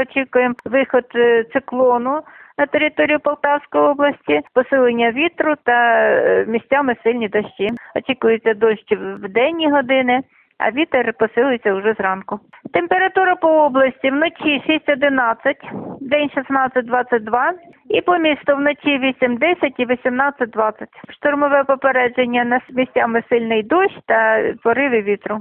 Очікуємо виход е, циклону на територію Полтавської області, посилення вітру та е, місцями сильні дощі. Очікується дощ в денні години, а вітер посилиться вже зранку. Температура по області вночі 6-11, день 16-22 і по місту вночі 8-10 і 18-20. Штурмове попередження на місцями сильний дощ та пориви вітру.